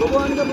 भगवान का